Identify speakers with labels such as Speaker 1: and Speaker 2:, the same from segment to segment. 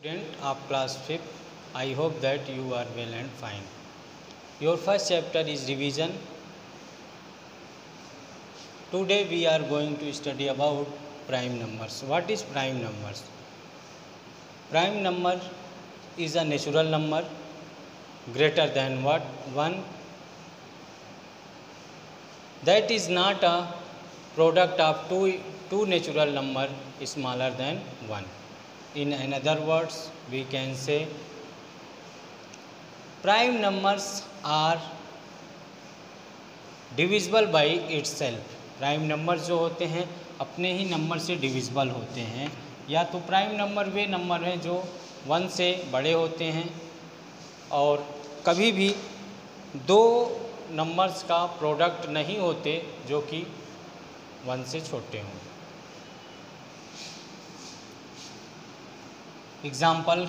Speaker 1: Student of class 5th, I hope that you are well and fine. Your first chapter is revision. Today we are going to study about prime numbers. What is prime numbers? Prime number is a natural number greater than what? 1. That is not a product of two, two natural number smaller than 1. In another words, we can say prime numbers are divisible by itself. Prime number जो होते हैं अपने ही number से divisible होते हैं या तो प्राइम नंबर वे नंबर हैं जो वन से बड़े होते हैं और कभी भी दो नंबर्स का प्रोडक्ट नहीं होते जो कि वन से छोटे हों example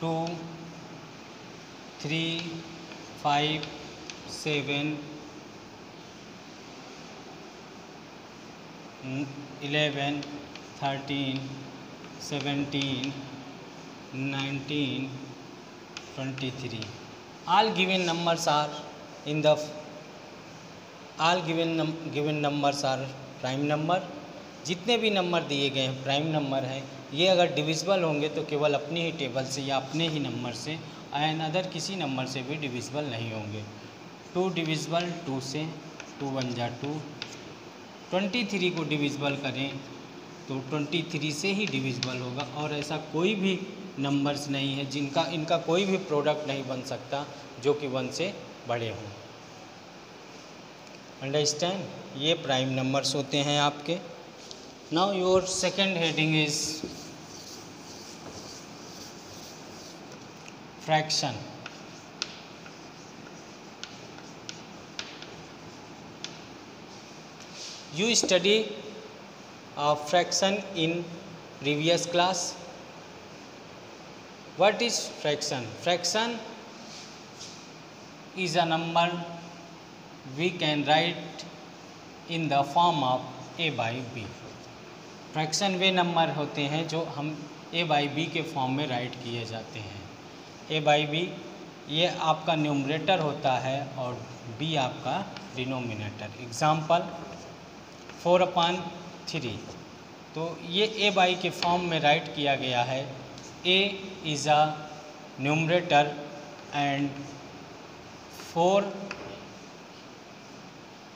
Speaker 1: two three five seven eleven thirteen seventeen nineteen twenty three all given numbers are in the all given given numbers are prime number जितने भी नंबर दिए गए हैं प्राइम नंबर हैं, ये अगर डिविजिबल होंगे तो केवल अपने ही टेबल से या अपने ही नंबर से एंड अदर किसी नंबर से भी डिविजिबल नहीं होंगे। टू डिविजिबल टू से टू वन जा टू ट्वेंटी थ्री को डिविजिबल करें तो ट्वेंटी थ्री से ही डिविजिबल होगा और ऐसा कोई भी नंबर्स नहीं है जिनका, इनका कोई भी प्रोडक्ट नहीं बन सकता जो कि वन से बड़े हों। अंडरस्टैंड ये प्राइम नंबर्स होते हैं आपके। now your second heading is fraction. You study a fraction in previous class. What is fraction? Fraction is a number we can write in the form of a by b. Fraction way number होते हैं जो हम ए by B के form में write किए जाते हैं। A by B ये आपका न्यूमरेटर होता है और बी आपका denominator example four upon three तो ये ए बाई के फॉर्म में राइट किया गया है। A is a numerator and four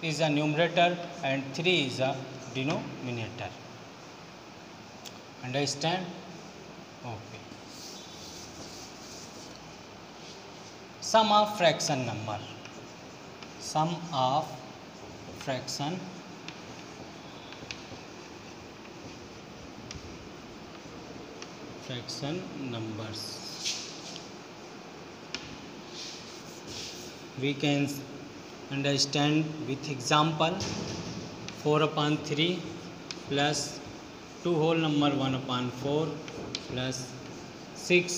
Speaker 1: is a numerator and 3 is a denominator understand okay. Sum of fraction number. Sum of fraction. Fraction numbers. We can understand with example 4 upon 3 plus two whole number one upon four plus six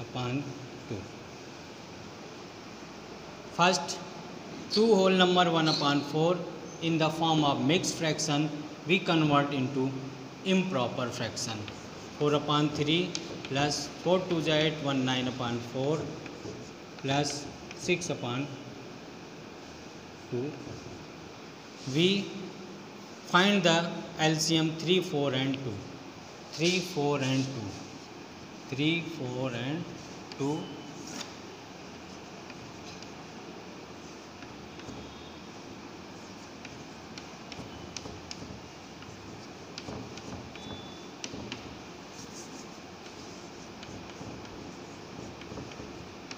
Speaker 1: upon two. First two whole number one upon four in the form of mix fraction we convert into improper fraction four upon three plus four two जै eight one nine upon four plus six upon two we find the LCM three four and two three four and two three four and two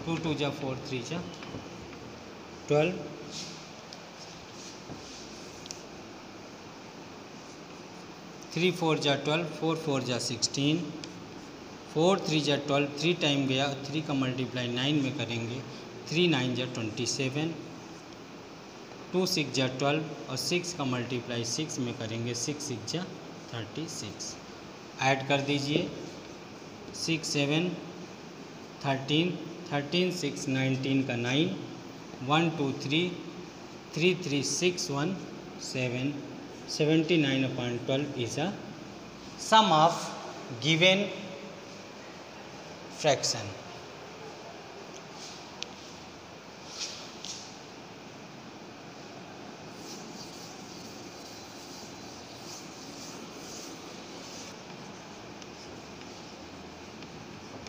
Speaker 1: two two जा four three जा twelve three four जा twelve, four four जा sixteen, four three जा twelve, three time गया, three का multiply nine में करेंगे, three nine जा ट्वेंटी सेवन, टू सिक्स जा ट्वेल्व और सिक्स का मल्टीप्लाई सिक्स में करेंगे, सिक्स सिक्स जा थर्टी सिक्स। ऐड कर दीजिए, six seven, thirteen thirteen six, nineteen का nine, one two three three three six one, seven 79 upon 12 is a sum of given fraction.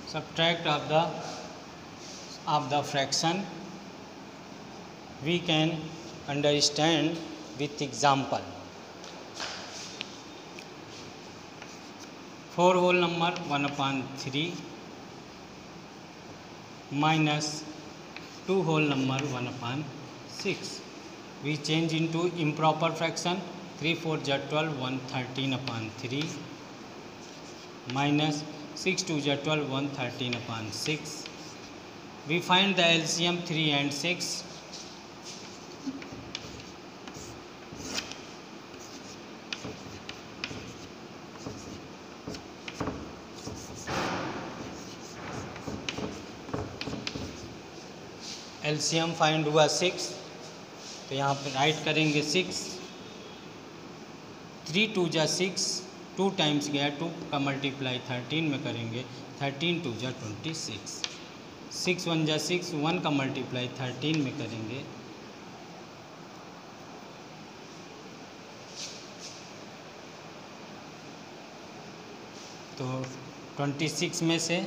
Speaker 1: Subtract of the of the fraction we can understand with example four whole number one upon three minus two whole number one upon six. We change into improper fraction three four जै twelve one thirteen upon three minus six two जै twelve one thirteen upon six we find the LCM three and six LCM find हुआ six तो यहाँ पर write करेंगे six, three two जा six, two times गया two, का multiply thirteen में करेंगे, थर्टीन टू जा ट्वेंटी सिक्स सिक्स वन जा सिक्स, वन का मल्टीप्लाई थर्टीन में करेंगे। तो ट्वेंटी सिक्स में से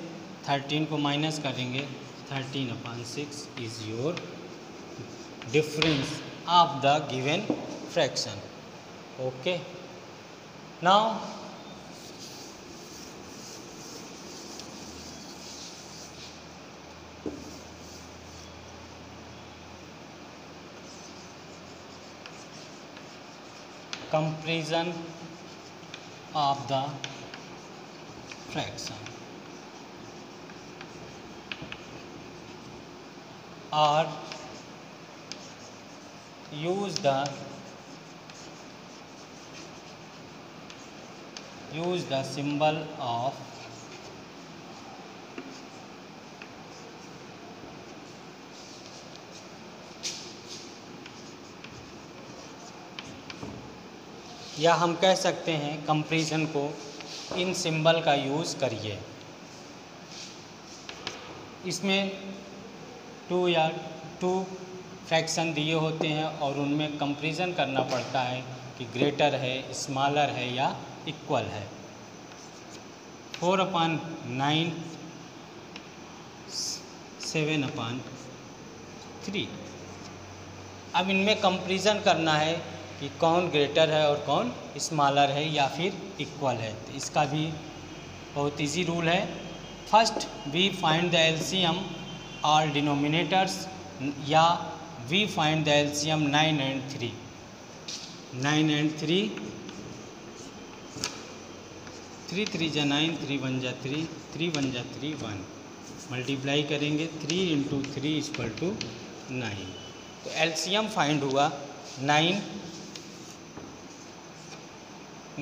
Speaker 1: थर्टीन को माइनस करेंगे 13 upon 6 is your difference of the given fraction. Okay. Now comparison of the fraction or use the use the symbol of या हम कह सकते हैं कंपेरिजन को इन सिंबल का यूज़ करिए। इसमें टू या टू फ्रैक्शन दिए होते हैं और उनमें कंपेरिजन करना पड़ता है कि ग्रेटर है, स्मॉलर है या इक्वल है। Four upon nine, seven upon three. अब इनमें कंपेरिजन करना है कि कौन ग्रेटर है और कौन स्मॉलर है या फिर इक्वल है। तो इसका भी बहुत इजी रूल है। First we find the LCM all denominators, या we find the LCM 9 and 3 9 and 3 3 3 जा 9 3 1 जा 3 3 1 जा 3 1 मल्टीप्लाई करेंगे three into three equal to nine तो एलसीएम फाइंड हुआ नाइन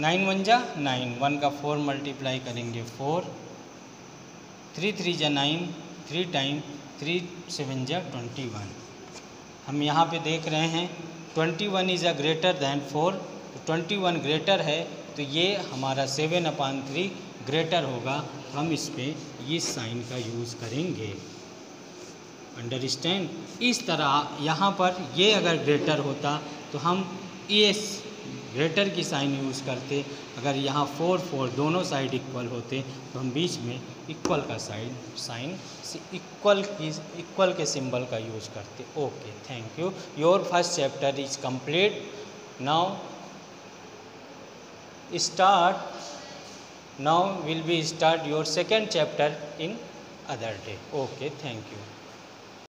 Speaker 1: नाइन वन जा नाइन वन का फोर मल्टीप्लाई करेंगे फोर थ्री थ्री जा nine three time three seven जा ट्वेंटी वन हम यहाँ पे देख रहे हैं twenty one is a greater than four twenty one greater है तो ये हमारा सेवन अपान थ्री ग्रेटर होगा। हम इस पर ये साइन का यूज़ करेंगे। अंडरस्टैंड इस तरह यहाँ पर ये अगर ग्रेटर होता तो हम एस ग्रेटर की साइन यूज़ करते, अगर यहाँ फोर फोर दोनों साइड इक्वल होते तो हम बीच में इक्वल का साइड साइन इक्वल की इक्वल के सिंबल का यूज़ करते। Okay thank you your first chapter is complete now start now will be start your second chapter in other day okay thank you